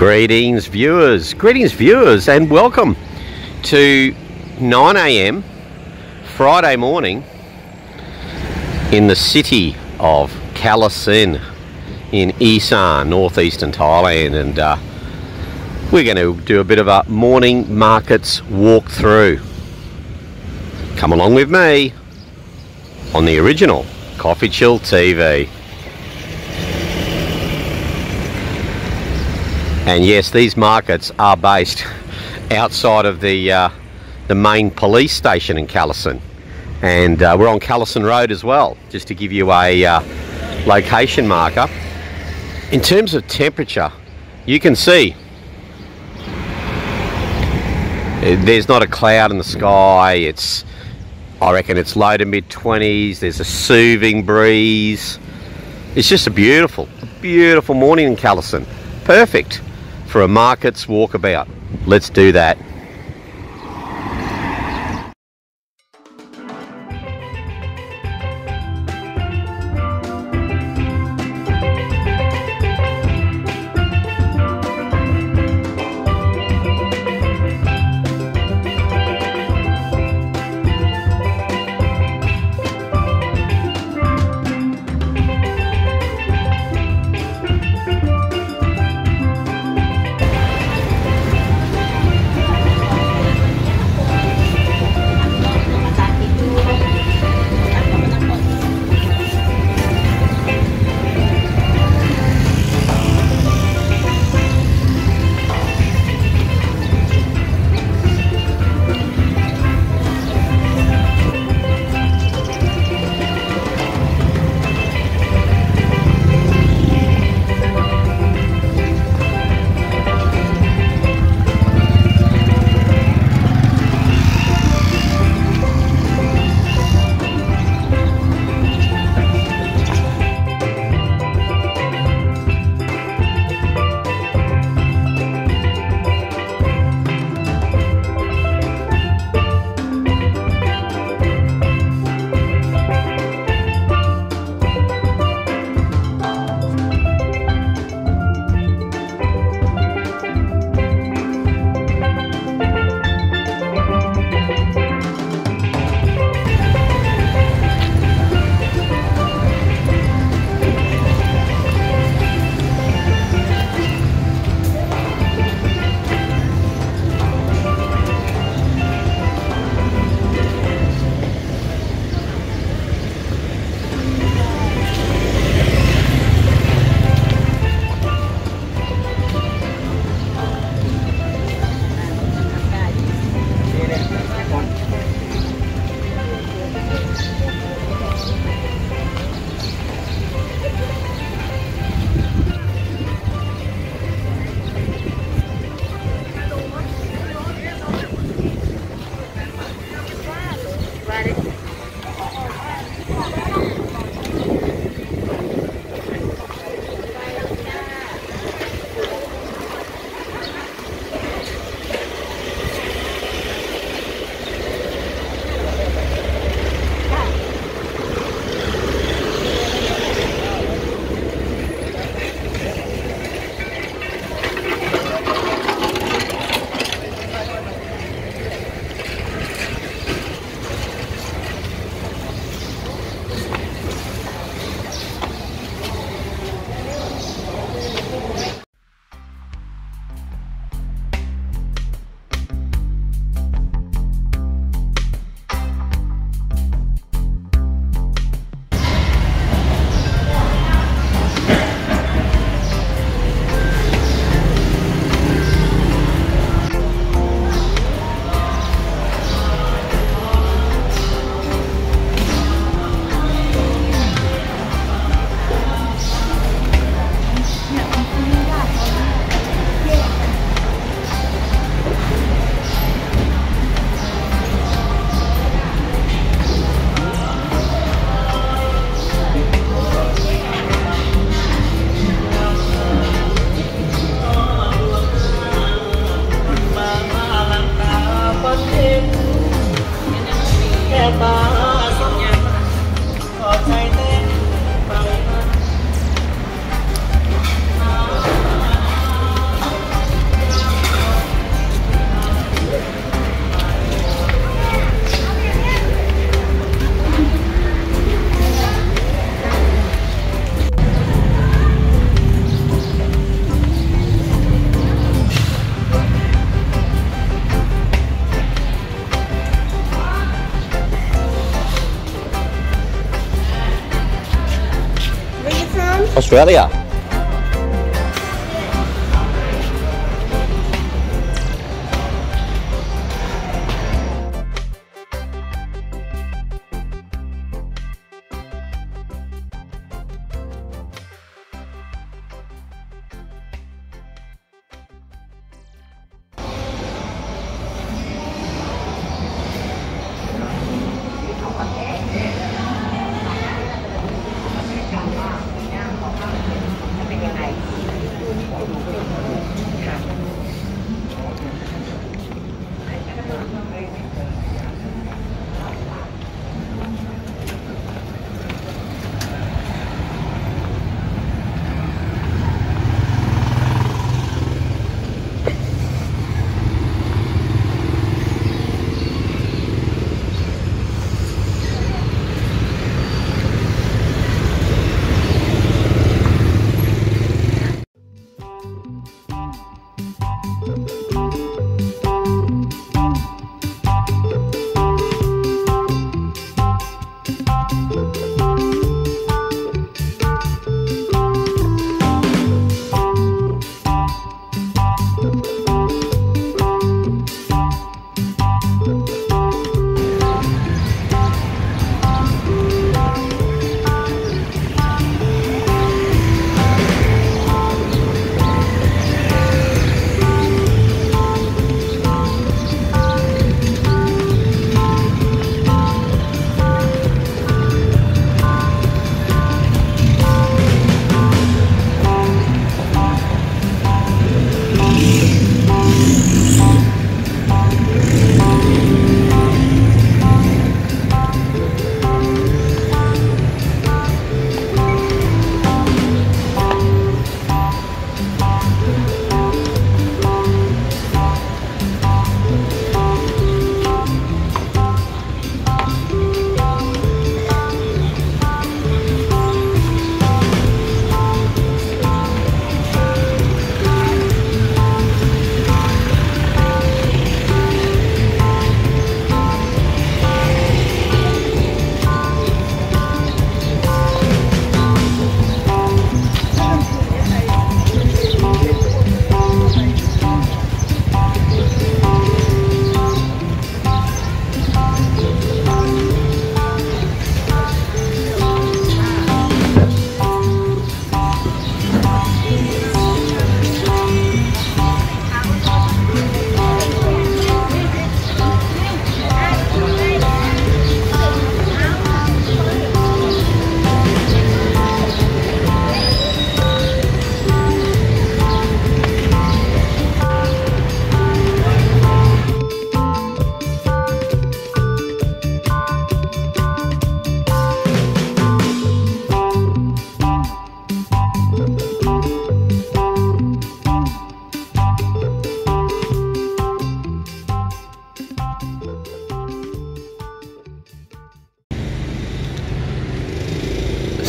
Greetings, viewers. Greetings, viewers, and welcome to 9 a.m. Friday morning in the city of Kalasin in Isan, northeastern Thailand. And uh, we're going to do a bit of a morning markets walkthrough. Come along with me on the original Coffee Chill TV. And yes, these markets are based outside of the uh, the main police station in Kalasin. And uh, we're on Kalasin Road as well, just to give you a uh, location marker. In terms of temperature, you can see there's not a cloud in the sky. It's, I reckon it's low to mid 20s. There's a soothing breeze. It's just a beautiful, beautiful morning in Kalasin. Perfect for a markets walkabout. Let's do that. Australia.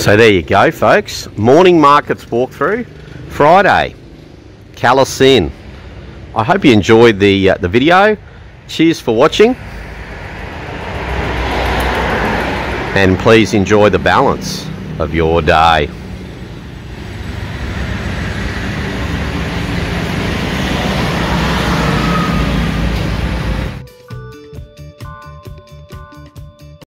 So there you go, folks. Morning markets walkthrough, Friday, Kalasin. I hope you enjoyed the uh, the video. Cheers for watching, and please enjoy the balance of your day.